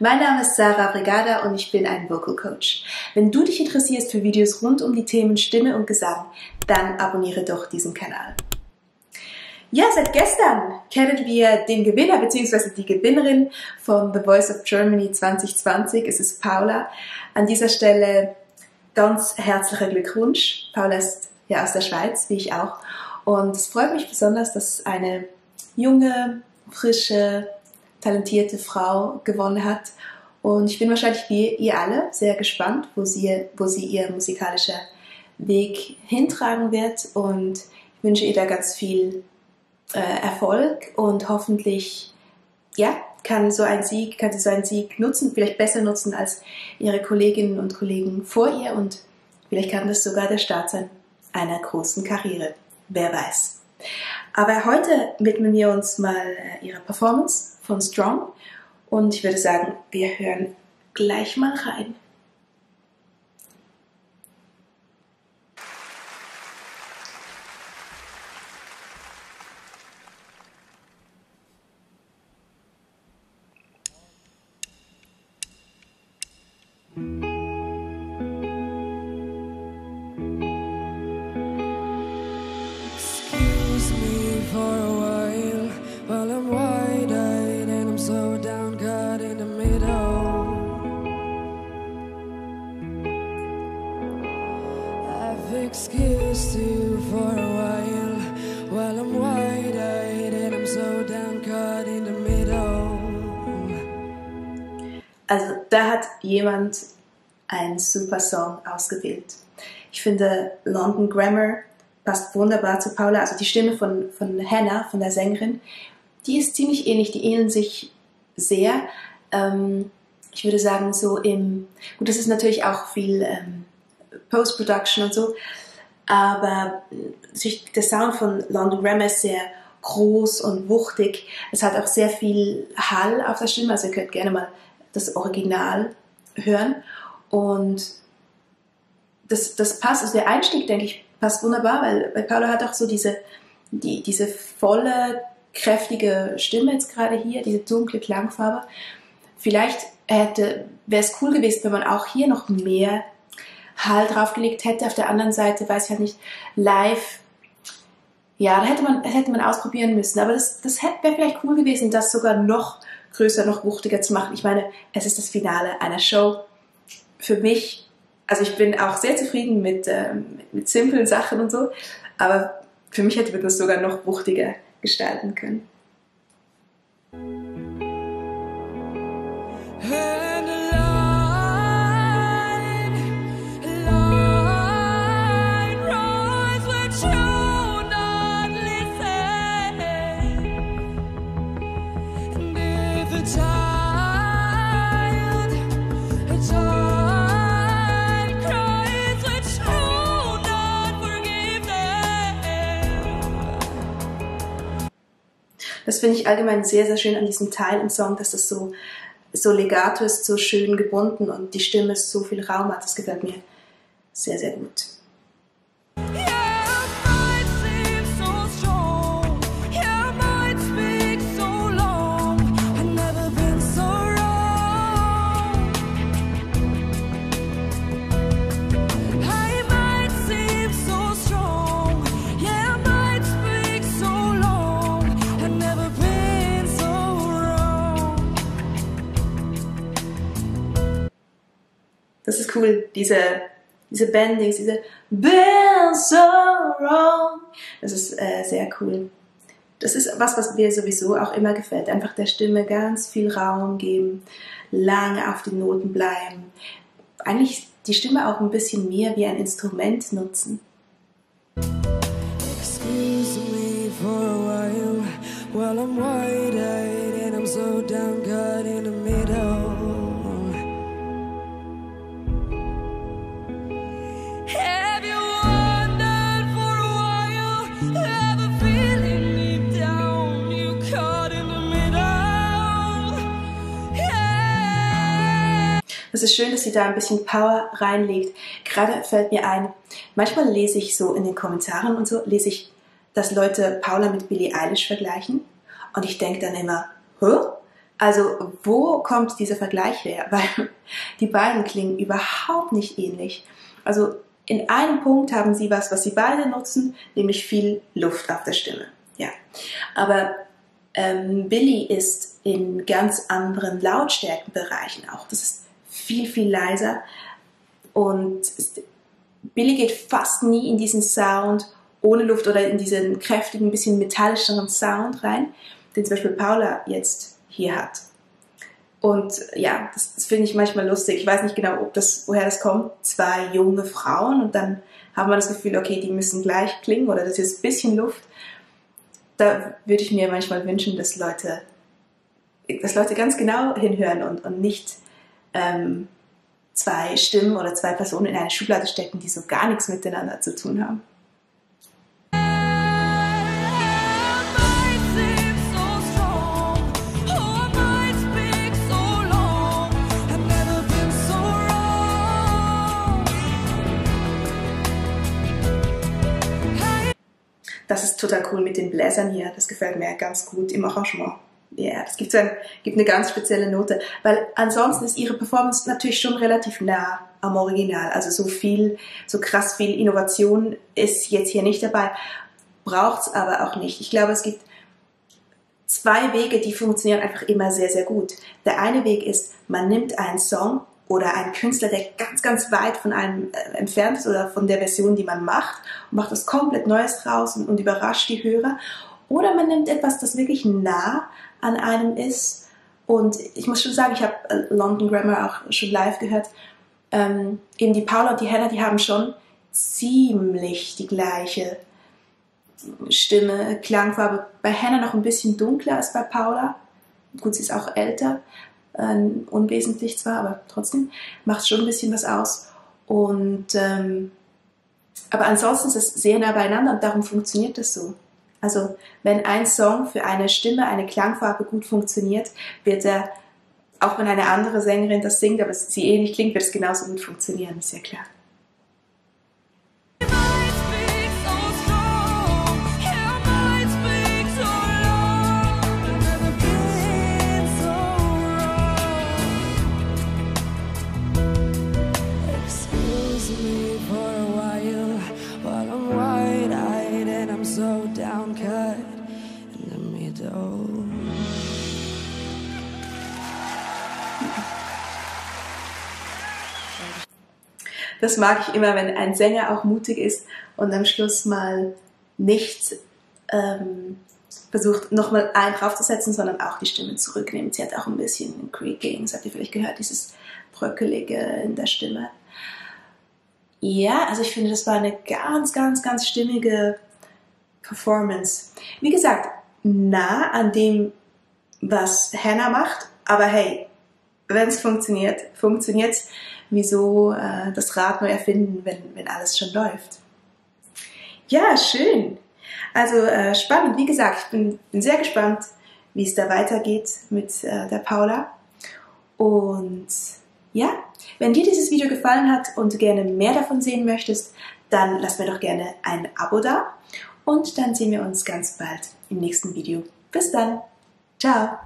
Mein Name ist Sarah Brigada und ich bin ein Vocal Coach. Wenn du dich interessierst für Videos rund um die Themen Stimme und Gesang, dann abonniere doch diesen Kanal. Ja, seit gestern kennen wir den Gewinner bzw. die Gewinnerin von The Voice of Germany 2020. Es ist Paula. An dieser Stelle ganz herzlicher Glückwunsch. Paula ist ja aus der Schweiz, wie ich auch. Und es freut mich besonders, dass eine junge, frische, talentierte Frau gewonnen hat. Und ich bin wahrscheinlich wie ihr alle sehr gespannt, wo sie, wo sie ihr musikalischer Weg hintragen wird. Und ich wünsche ihr da ganz viel äh, Erfolg und hoffentlich, ja, kann so ein Sieg, kann sie so einen Sieg nutzen, vielleicht besser nutzen als ihre Kolleginnen und Kollegen vor ihr und vielleicht kann das sogar der Start sein einer großen Karriere. Wer weiß. Aber heute widmen wir uns mal äh, ihrer Performance von Strong und ich würde sagen, wir hören gleich mal rein. Excused you for a while while I'm wide eyed and I'm so down, caught in the middle. Also da hat jemand einen super Song ausgewählt. Ich finde London Grammar passt wunderbar zu Paula. Also die Stimme von, von Hannah, von der Sängerin, die ist ziemlich ähnlich, die ähneln sich sehr. Ähm, ich würde sagen, so im, gut, das ist natürlich auch viel ähm, Post-Production und so, aber sich- der Sound von London Grammar ist sehr groß und wuchtig. Es hat auch sehr viel Hall auf der Stimme, also ihr könnt gerne mal das Original hören. Und das, das passt, also der Einstieg, denke ich, passt wunderbar, weil, weil Paula hat auch so diese, die, diese volle, kräftige Stimme jetzt gerade hier, diese dunkle Klangfarbe. Vielleicht hätte, wäre es cool gewesen, wenn man auch hier noch mehr Hall draufgelegt hätte. Auf der anderen Seite, weiß ich halt nicht, live, ja, da hätte man, hätte man ausprobieren müssen. Aber das, das wäre vielleicht cool gewesen, das sogar noch größer, noch wuchtiger zu machen. Ich meine, es ist das Finale einer Show. Für mich also ich bin auch sehr zufrieden mit, ähm, mit, simplen Sachen und so, aber für mich hätte man das sogar noch wuchtiger gestalten können. And Das finde ich allgemein sehr, sehr schön an diesem Teil im Song, dass das so, so legato ist, so schön gebunden und die Stimme so viel Raum hat. Das gefällt mir sehr, sehr gut. Das ist cool, diese, diese Bendings, diese Been so wrong. Das ist äh, sehr cool. Das ist was, was mir sowieso auch immer gefällt. Einfach der Stimme ganz viel Raum geben, lange auf den Noten bleiben. Eigentlich die Stimme auch ein bisschen mehr wie ein Instrument nutzen. Excuse me for a while while I'm wide eyed and I'm so down, caught in the middle. Es ist schön, dass sie da ein bisschen Power reinlegt. Gerade fällt mir ein, manchmal lese ich so in den Kommentaren und so, lese ich, dass Leute Paula mit Billie Eilish vergleichen. Und ich denke dann immer, hä? Also, wo kommt dieser Vergleich her? Weil die beiden klingen überhaupt nicht ähnlich. Also, in einem Punkt haben sie was, was sie beide nutzen, nämlich viel Luft auf der Stimme. Ja. Aber ähm, Billy ist in ganz anderen Lautstärkenbereichen auch. Das ist viel, viel leiser. Und Billy geht fast nie in diesen Sound ohne Luft oder in diesen kräftigen, bisschen metallischeren Sound rein, den zum Beispiel Paula jetzt hier hat. Und ja, das, das finde ich manchmal lustig. Ich weiß nicht genau, ob das, woher das kommt. Zwei junge Frauen und dann haben wir das Gefühl, okay, die müssen gleich klingen oder das ist ein bisschen Luft. Da würde ich mir manchmal wünschen, dass Leute, dass Leute ganz genau hinhören und, und nicht ähm, zwei Stimmen oder zwei Personen in eine Schublade stecken, die so gar nichts miteinander zu tun haben. Das ist total cool mit den Bläsern hier. Das gefällt mir ganz gut im Arrangement. Ja, das gibt, so ein, gibt eine ganz spezielle Note. Weil ansonsten ist ihre Performance natürlich schon relativ nah am Original. Also so viel, so krass viel Innovation ist jetzt hier nicht dabei. Braucht's aber auch nicht. Ich glaube, es gibt zwei Wege, die funktionieren einfach immer sehr, sehr gut. Der eine Weg ist, man nimmt einen Song oder einen Künstler, der ganz, ganz weit von einem äh, entfernt ist oder von der Version, die man macht und macht was komplett Neues draus und, und überrascht die Hörer. Oder man nimmt etwas, das wirklich nah an einem ist. Und ich muss schon sagen, ich habe äh, London Grammar auch schon live gehört. Ähm, eben die Paula und die Hannah, die haben schon ziemlich die gleiche Stimme, Klangfarbe. Bei Hannah noch ein bisschen dunkler als bei Paula. Gut, sie ist auch älter ähm, unwesentlich zwar, aber trotzdem macht schon ein bisschen was aus. Und ähm, aber ansonsten ist es sehr nah beieinander und darum funktioniert das so. Also wenn ein Song für eine Stimme, eine Klangfarbe gut funktioniert, wird er, auch wenn eine andere Sängerin das singt, aber sie ähnlich klingt, wird es genauso gut funktionieren, ist ja klar. Das mag ich immer, wenn ein Sänger auch mutig ist und am Schluss mal nicht ähm, versucht, nochmal einen draufzusetzen, sondern auch die Stimme zurücknimmt. Sie hat auch ein bisschen Creaking, das habt ihr vielleicht gehört, dieses Bröckelige in der Stimme. Ja, also ich finde, das war eine ganz, ganz, ganz stimmige Performance. Wie gesagt, nah an dem, was Hannah macht, aber hey, wenn es funktioniert, funktioniert es wieso äh, das Rad neu erfinden, wenn, wenn alles schon läuft. Ja, schön. Also äh, spannend. Wie gesagt, ich bin, bin sehr gespannt, wie es da weitergeht mit äh, der Paula. Und ja, wenn dir dieses Video gefallen hat und du gerne mehr davon sehen möchtest, dann lass mir doch gerne ein Abo da. Und dann sehen wir uns ganz bald im nächsten Video. Bis dann. Ciao.